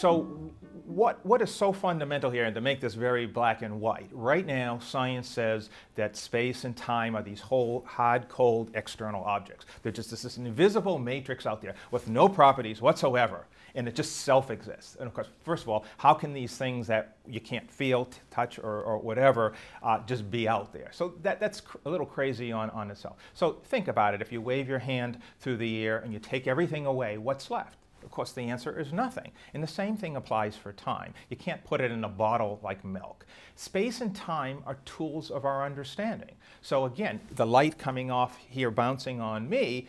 So what, what is so fundamental here, and to make this very black and white, right now science says that space and time are these whole hard, cold external objects. They're just this, this invisible matrix out there with no properties whatsoever, and it just self-exists. And of course, first of all, how can these things that you can't feel, touch, or, or whatever uh, just be out there? So that, that's a little crazy on, on itself. So think about it. If you wave your hand through the air and you take everything away, what's left? Of course, the answer is nothing. And the same thing applies for time. You can't put it in a bottle like milk. Space and time are tools of our understanding. So again, the light coming off here bouncing on me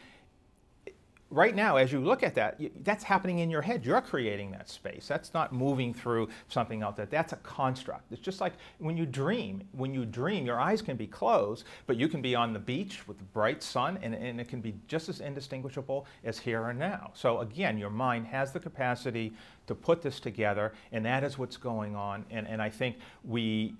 right now, as you look at that, that's happening in your head. You're creating that space. That's not moving through something out there. That's a construct. It's just like when you dream. When you dream, your eyes can be closed, but you can be on the beach with the bright sun, and, and it can be just as indistinguishable as here and now. So again, your mind has the capacity to put this together, and that is what's going on. And, and I think we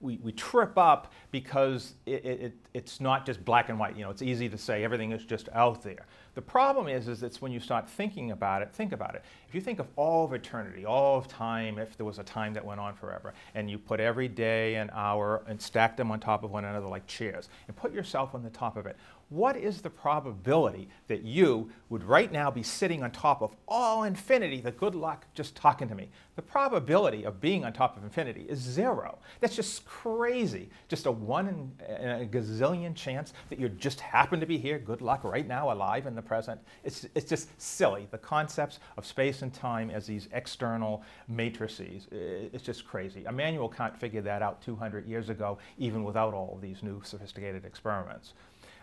we, we trip up because it, it, it's not just black and white. You know, it's easy to say everything is just out there. The problem is, is it's when you start thinking about it, think about it. If you think of all of eternity, all of time, if there was a time that went on forever, and you put every day and hour and stack them on top of one another like chairs, and put yourself on the top of it, what is the probability that you would right now be sitting on top of all infinity, the good luck just talking to me? The probability of being on top of infinity is zero. That's just crazy. Just a one in a gazillion chance that you just happen to be here, good luck, right now, alive in the present. It's, it's just silly. The concepts of space and time as these external matrices, it's just crazy. Immanuel Kant figured that out 200 years ago, even without all of these new sophisticated experiments.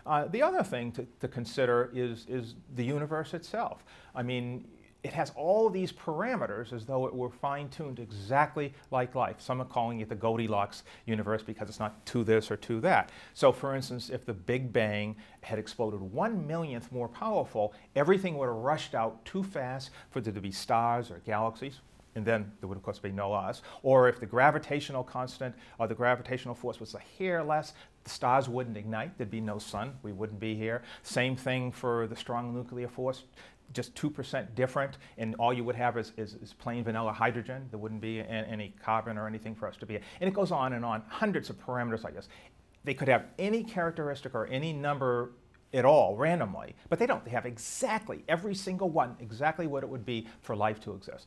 Uh, the other thing to, to consider is, is the universe itself. I mean, it has all these parameters as though it were fine-tuned exactly like life. Some are calling it the Goldilocks universe because it's not to this or to that. So for instance, if the Big Bang had exploded one millionth more powerful, everything would have rushed out too fast for there to be stars or galaxies, and then there would of course be no us. Or if the gravitational constant or the gravitational force was a hair less, the stars wouldn't ignite, there'd be no sun, we wouldn't be here. Same thing for the strong nuclear force, just 2% different, and all you would have is, is, is, plain vanilla hydrogen. There wouldn't be any carbon or anything for us to be. And it goes on and on, hundreds of parameters like this. They could have any characteristic or any number at all randomly, but they don't. They have exactly, every single one, exactly what it would be for life to exist.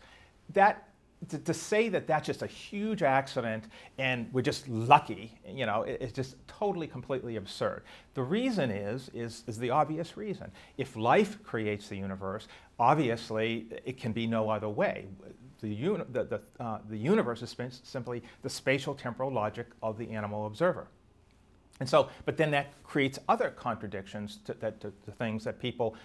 That to, to, say that that's just a huge accident and we're just lucky, you know, it, it's just totally, completely absurd. The reason is, is, is the obvious reason. If life creates the universe, obviously it can be no other way. The, uni the, the, uh, the universe is simply the spatial temporal logic of the animal observer. And so, but then that creates other contradictions to, that, to, to things that people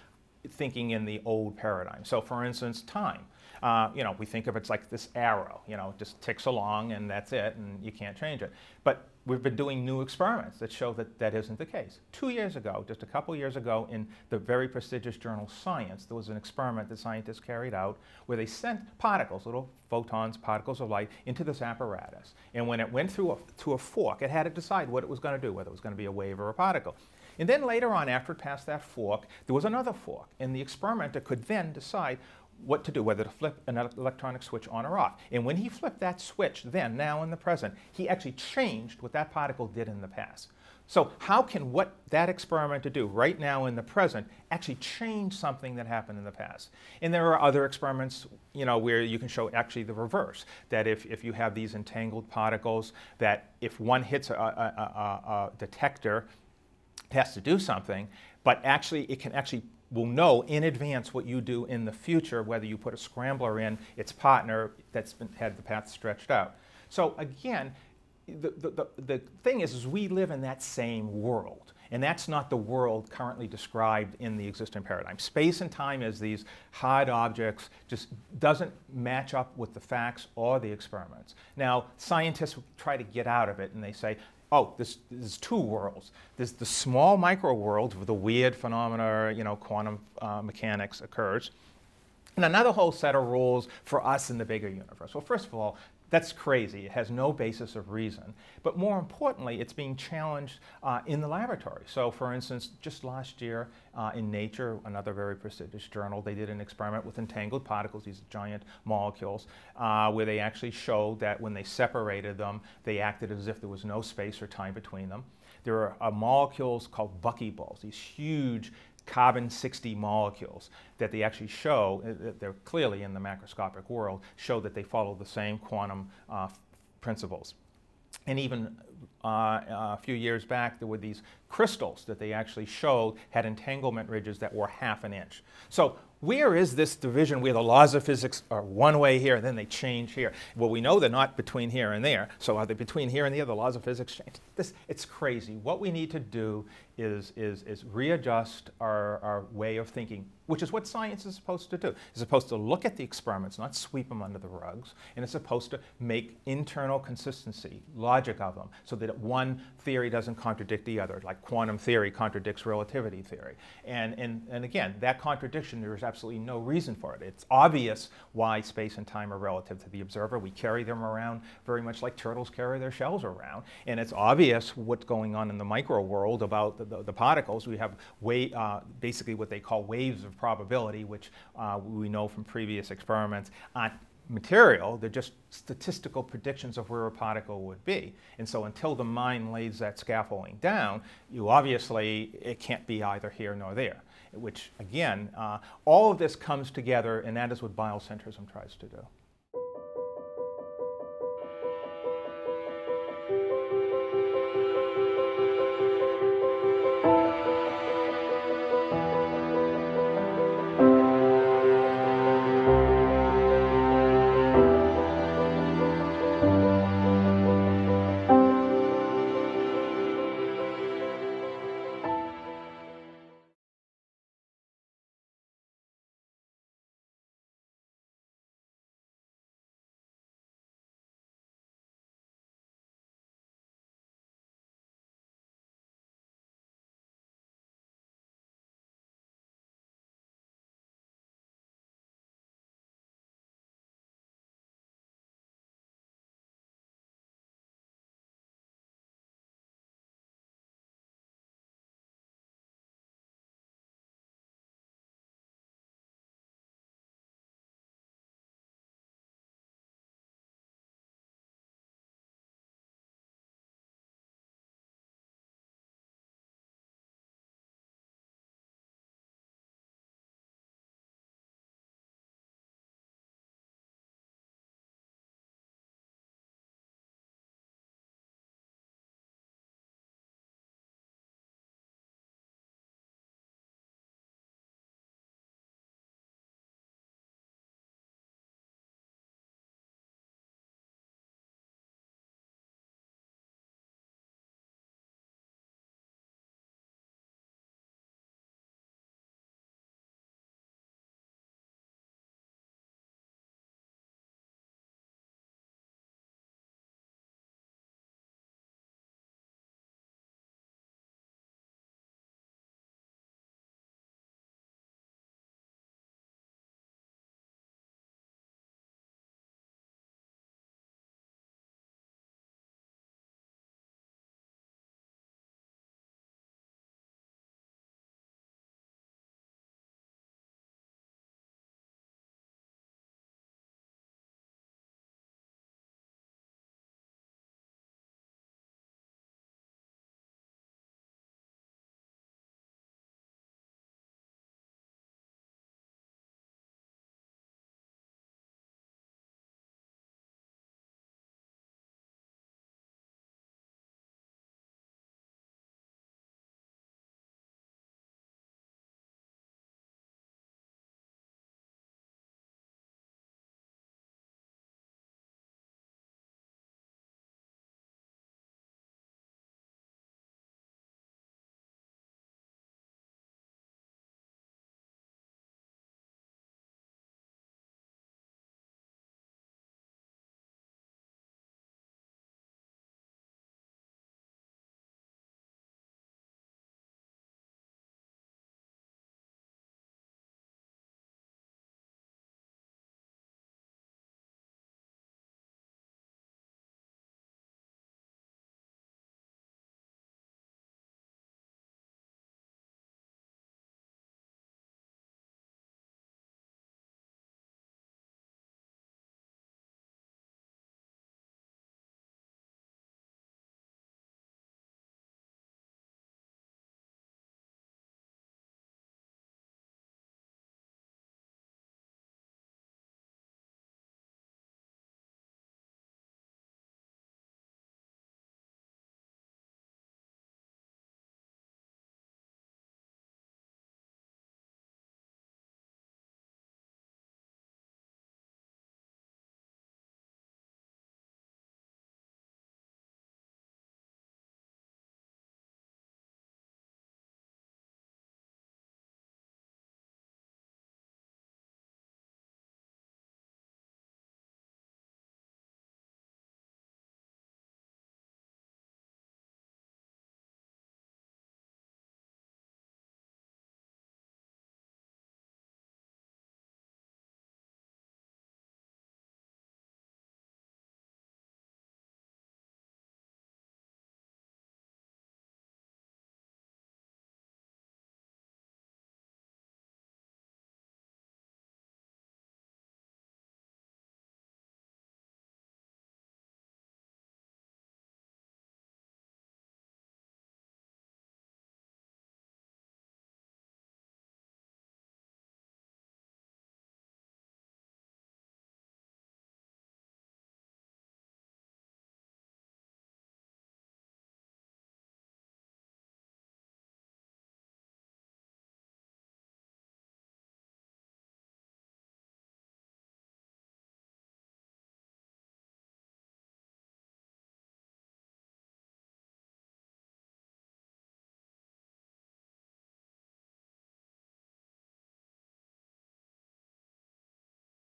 thinking in the old paradigm. So for instance, time. Uh, you know, we think of it's like this arrow, you know, it just ticks along and that's it and you can't change it. But we've been doing new experiments that show that that isn't the case. Two years ago, just a couple years ago, in the very prestigious journal Science, there was an experiment that scientists carried out where they sent particles, little photons, particles of light, into this apparatus. And when it went through a, to a fork, it had to decide what it was going to do, whether it was going to be a wave or a particle. And then later on, after it passed that fork, there was another fork. And the experimenter could then decide what to do, whether to flip an electronic switch on or off. And when he flipped that switch, then, now in the present, he actually changed what that particle did in the past. So how can what that experimenter do right now in the present actually change something that happened in the past? And there are other experiments, you know, where you can show actually the reverse, that if, if you have these entangled particles, that if one hits a, a, a, a detector, has to do something, but actually it can actually will know in advance what you do in the future, whether you put a scrambler in its partner that's been, had the path stretched out. So again, the, the, the thing is, is we live in that same world. And that's not the world currently described in the existing paradigm. Space and time as these hard objects just doesn't match up with the facts or the experiments. Now, scientists try to get out of it and they say, oh, there's, there's two worlds. There's the small micro world where the weird phenomena, you know, quantum uh, mechanics occurs. And another whole set of rules for us in the bigger universe. Well, first of all, That's crazy. It has no basis of reason. But more importantly, it's being challenged uh, in the laboratory. So, for instance, just last year uh, in Nature, another very prestigious journal, they did an experiment with entangled particles, these giant molecules, uh, where they actually showed that when they separated them, they acted as if there was no space or time between them. There are uh, molecules called buckyballs, these huge carbon 60 molecules that they actually show, uh, they're clearly in the macroscopic world, show that they follow the same quantum uh, principles. And even uh, Uh, uh, a few years back, there were these crystals that they actually showed had entanglement ridges that were half an inch. So where is this division where the laws of physics are one way here and then they change here? Well, we know they're not between here and there. So are they between here and there? The laws of physics change. This, it's crazy. What we need to do is, is, is readjust our, our way of thinking, which is what science is supposed to do. It's supposed to look at the experiments, not sweep them under the rugs, and it's supposed to make internal consistency, logic of them, so that one theory doesn't contradict the other, like quantum theory contradicts relativity theory. And, and, and again, that contradiction, there is absolutely no reason for it. It's obvious why space and time are relative to the observer. We carry them around very much like turtles carry their shells around. And it's obvious what's going on in the micro world about the, the, the particles. We have way, uh, basically what they call waves of probability, which uh, we know from previous experiments aren't material, they're just statistical predictions of where a particle would be. And so until the mind lays that scaffolding down, you obviously, it can't be either here nor there, which again, uh, all of this comes together and that is what biocentrism tries to do.